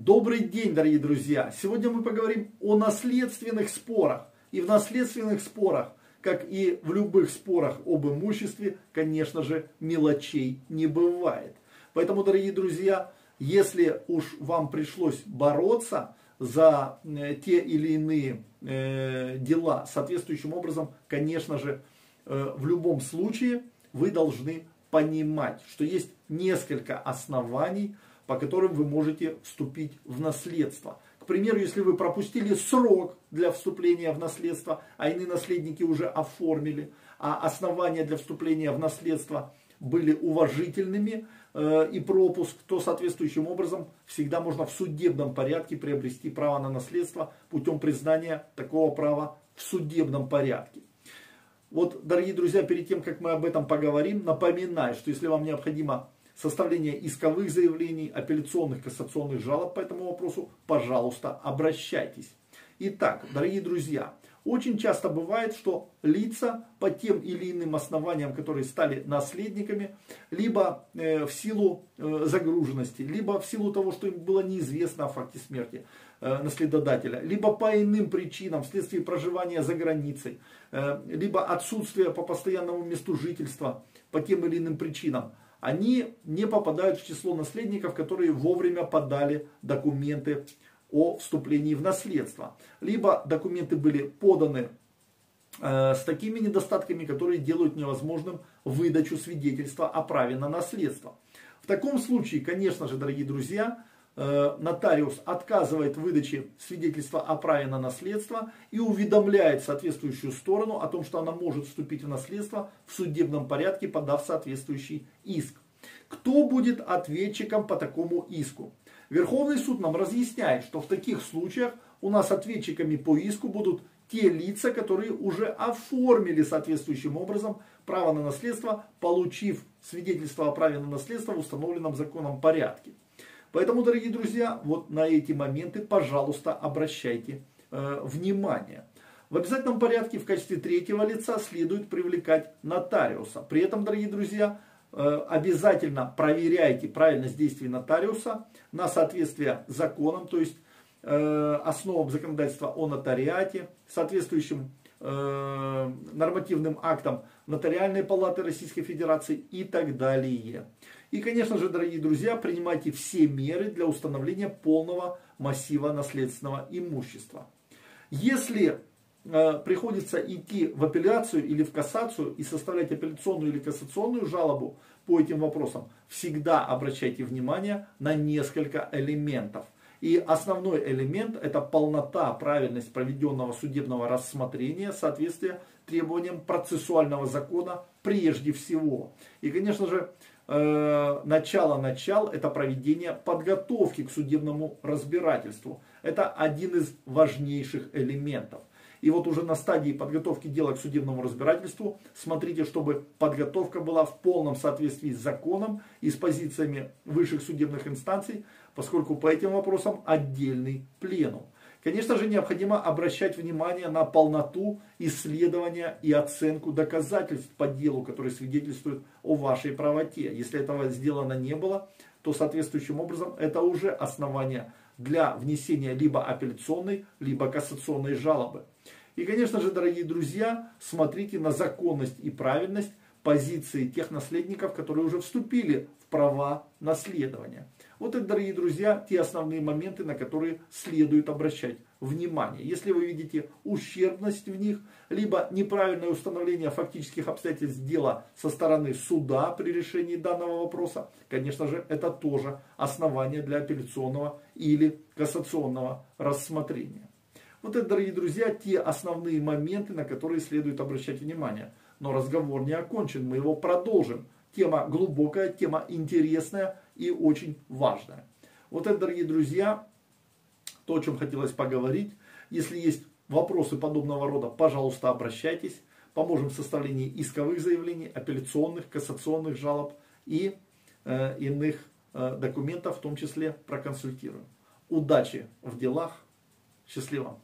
Добрый день, дорогие друзья! Сегодня мы поговорим о наследственных спорах. И в наследственных спорах, как и в любых спорах об имуществе, конечно же, мелочей не бывает. Поэтому, дорогие друзья, если уж вам пришлось бороться за э, те или иные э, дела соответствующим образом, конечно же, э, в любом случае вы должны понимать, что есть несколько оснований, по которым вы можете вступить в наследство. К примеру, если вы пропустили срок для вступления в наследство, а иные наследники уже оформили, а основания для вступления в наследство были уважительными э, и пропуск, то соответствующим образом всегда можно в судебном порядке приобрести право на наследство путем признания такого права в судебном порядке. Вот, дорогие друзья, перед тем, как мы об этом поговорим, напоминаю, что если вам необходимо составление исковых заявлений, апелляционных, кассационных жалоб по этому вопросу, пожалуйста, обращайтесь. Итак, дорогие друзья, очень часто бывает, что лица по тем или иным основаниям, которые стали наследниками, либо э, в силу э, загруженности, либо в силу того, что им было неизвестно о факте смерти э, наследодателя, либо по иным причинам, вследствие проживания за границей, либо отсутствия по постоянному месту жительства, по тем или иным причинам, они не попадают в число наследников, которые вовремя подали документы о вступлении в наследство. Либо документы были поданы э, с такими недостатками, которые делают невозможным выдачу свидетельства о праве на наследство. В таком случае, конечно же, дорогие друзья, нотариус отказывает в выдаче свидетельства о праве на наследство и уведомляет соответствующую сторону о том, что она может вступить в наследство в судебном порядке, подав соответствующий иск. Кто будет ответчиком по такому иску? Верховный суд нам разъясняет, что в таких случаях у нас ответчиками по иску будут те лица, которые уже оформили соответствующим образом право на наследство, получив свидетельство о праве на наследство в установленном законом порядке. Поэтому, дорогие друзья, вот на эти моменты, пожалуйста, обращайте э, внимание. В обязательном порядке в качестве третьего лица следует привлекать нотариуса. При этом, дорогие друзья, э, обязательно проверяйте правильность действий нотариуса на соответствие законам, то есть э, основам законодательства о нотариате, соответствующим э, нормативным актам Нотариальной палаты Российской Федерации и так далее. И, конечно же, дорогие друзья, принимайте все меры для установления полного массива наследственного имущества. Если э, приходится идти в апелляцию или в кассацию и составлять апелляционную или кассационную жалобу по этим вопросам, всегда обращайте внимание на несколько элементов. И основной элемент это полнота, правильность проведенного судебного рассмотрения, соответствие требованиям процессуального закона прежде всего. И, конечно же, Э, начало-начал это проведение подготовки к судебному разбирательству. Это один из важнейших элементов. И вот уже на стадии подготовки дела к судебному разбирательству смотрите, чтобы подготовка была в полном соответствии с законом и с позициями высших судебных инстанций, поскольку по этим вопросам отдельный пленум. Конечно же, необходимо обращать внимание на полноту исследования и оценку доказательств по делу, которые свидетельствуют о вашей правоте. Если этого сделано не было, то соответствующим образом это уже основание для внесения либо апелляционной, либо кассационной жалобы. И, конечно же, дорогие друзья, смотрите на законность и правильность позиции тех наследников, которые уже вступили в права наследования. Вот это, дорогие друзья, те основные моменты, на которые следует обращать внимание. Если вы видите ущербность в них, либо неправильное установление фактических обстоятельств дела со стороны суда при решении данного вопроса, конечно же, это тоже основание для апелляционного или кассационного рассмотрения. Вот это, дорогие друзья, те основные моменты, на которые следует обращать внимание. Но разговор не окончен, мы его продолжим. Тема глубокая, тема интересная и очень важная. Вот это, дорогие друзья, то, о чем хотелось поговорить. Если есть вопросы подобного рода, пожалуйста, обращайтесь. Поможем в составлении исковых заявлений, апелляционных, кассационных жалоб и э, иных э, документов, в том числе проконсультируем. Удачи в делах. Счастливо!